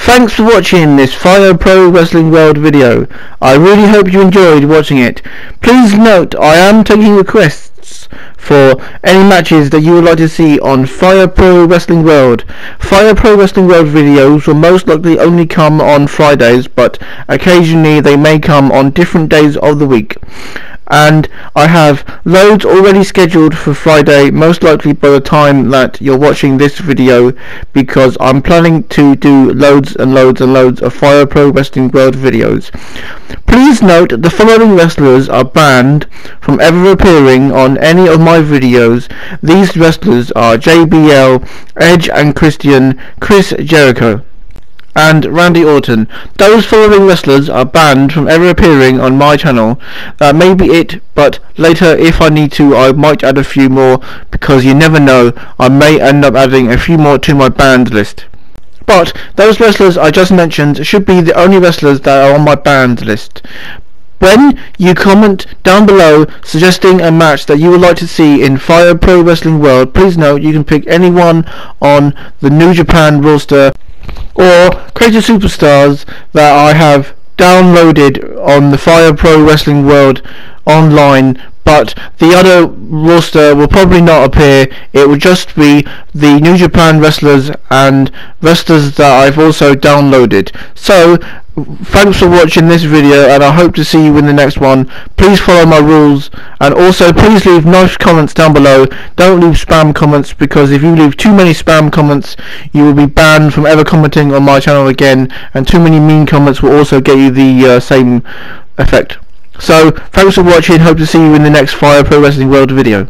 Thanks for watching this Fire Pro Wrestling World video. I really hope you enjoyed watching it. Please note I am taking requests for any matches that you would like to see on Fire Pro Wrestling World. Fire Pro Wrestling World videos will most likely only come on Fridays, but occasionally they may come on different days of the week and I have loads already scheduled for Friday most likely by the time that you're watching this video because I'm planning to do loads and loads and loads of Fire Pro Wrestling World videos. Please note the following wrestlers are banned from ever appearing on any of my videos. These wrestlers are JBL, Edge and Christian, Chris Jericho and Randy Orton. Those following wrestlers are banned from ever appearing on my channel. That may be it, but later if I need to I might add a few more because you never know, I may end up adding a few more to my banned list. But those wrestlers I just mentioned should be the only wrestlers that are on my banned list. When you comment down below suggesting a match that you would like to see in Fire Pro Wrestling World, please note you can pick anyone on the New Japan roster or Creative Superstars that I have downloaded on the Fire Pro Wrestling World online but the other roster will probably not appear. It will just be the New Japan wrestlers and wrestlers that I've also downloaded. So thanks for watching this video and I hope to see you in the next one. Please follow my rules and also please leave nice comments down below. Don't leave spam comments because if you leave too many spam comments you will be banned from ever commenting on my channel again and too many mean comments will also get you the uh, same effect. So thanks for watching, hope to see you in the next Fire Pro Wrestling World video.